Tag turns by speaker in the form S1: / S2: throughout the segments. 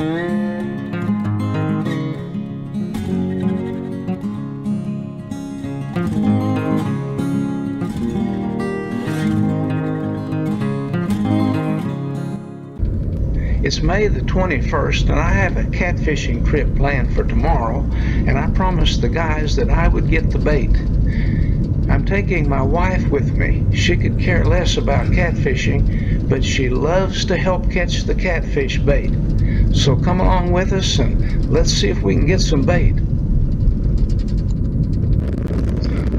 S1: It's May the 21st, and I have a catfishing trip planned for tomorrow, and I promised the guys that I would get the bait. I'm taking my wife with me. She could care less about catfishing, but she loves to help catch the catfish bait. So come along with us and let's see if we can get some bait.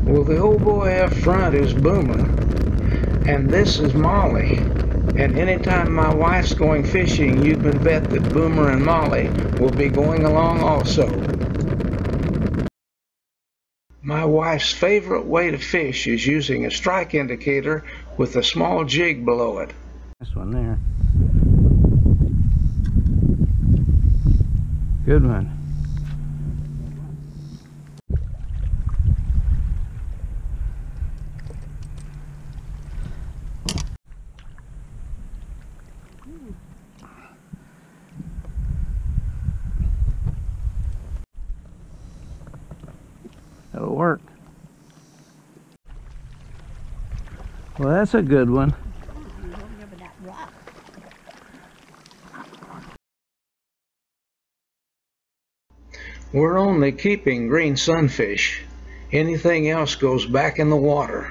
S1: Well, the old boy up front is Boomer, and this is Molly. And anytime my wife's going fishing, you can bet that Boomer and Molly will be going along also. My wife's favorite way to fish is using a strike indicator with a small jig below it.
S2: This one there. Good one. That'll work. Well, that's a good one.
S1: We're only keeping green sunfish. Anything else goes back in the water.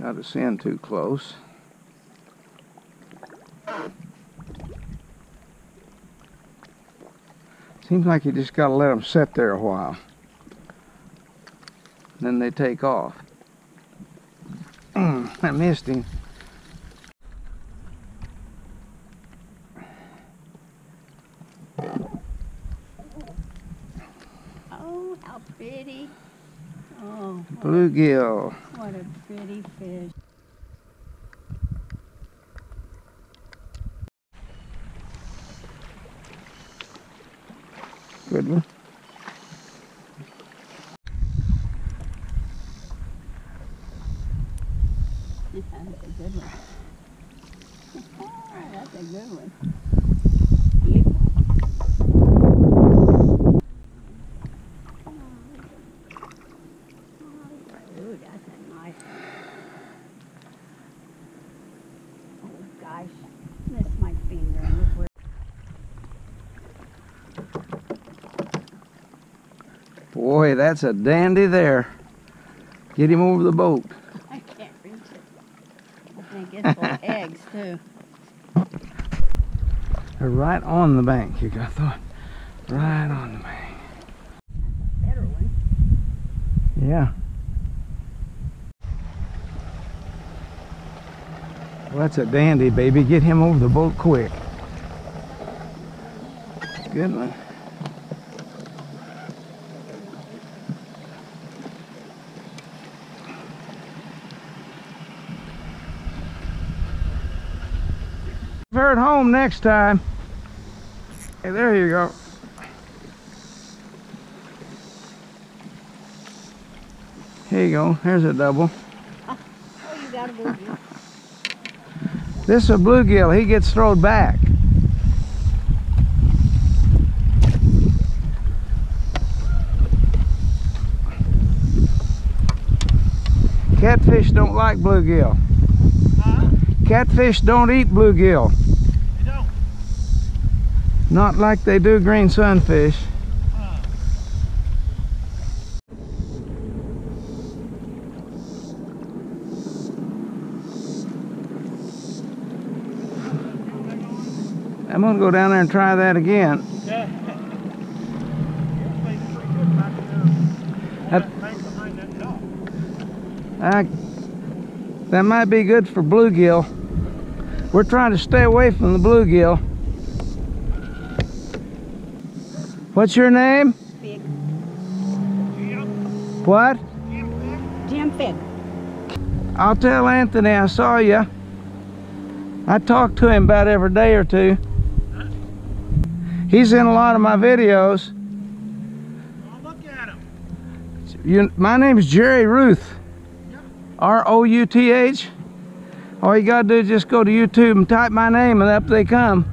S2: Got us in too close. Seems like you just got to let them sit there a while. Then they take off. I missed him.
S3: Oh, how pretty. Oh,
S2: Bluegill.
S3: what a pretty fish.
S2: Good one.
S3: Oh gosh, miss my finger. Look where
S2: Boy, that's a dandy there. Get him over the boat.
S3: I can't reach it. I think it's full of eggs too.
S2: They're right on the bank, you got thought. Right on the bank.
S3: Better one.
S2: Yeah. Well, that's a dandy, baby. Get him over the boat quick. Good one. Her at home next time. Hey, there you go. Here you go. There's a double.
S3: Oh, a.
S2: This is a bluegill. He gets thrown back. Catfish don't like bluegill. Catfish don't eat bluegill.
S4: They don't.
S2: Not like they do green sunfish. I'm gonna go down there and try that again.
S4: Yeah. Everything's pretty good back there.
S2: That-
S4: That bank behind that dock.
S2: I, that might be good for bluegill. We're trying to stay away from the bluegill. What's your name?
S3: Big
S4: Jim,
S2: What?
S4: Jim,
S3: Jim Fig.
S2: I'll tell Anthony I saw you. I talk to him about every day or two. He's in a lot of my videos.
S4: Oh, look at him.
S2: You, my name's Jerry Routh. R O U T H. All you gotta do is just go to YouTube and type my name and up they come.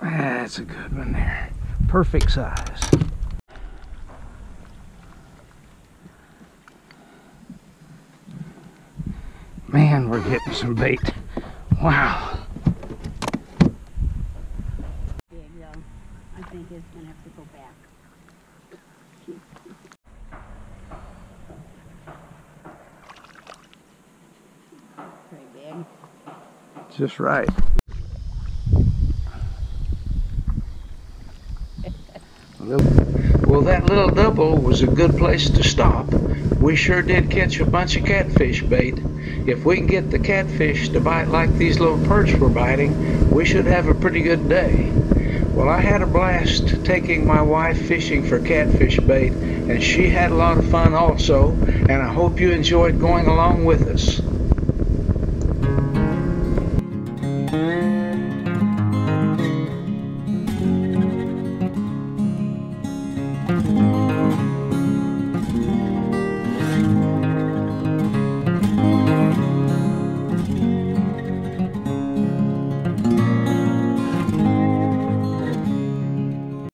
S2: That's a good one there. Perfect size. Man, we're getting some bait. Wow.
S3: Big though. I think it's gonna have to go back.
S2: Just right.
S1: Well, that little double was a good place to stop. We sure did catch a bunch of catfish bait. If we can get the catfish to bite like these little perch were biting, we should have a pretty good day. Well, I had a blast taking my wife fishing for catfish bait, and she had a lot of fun also, and I hope you enjoyed going along with us.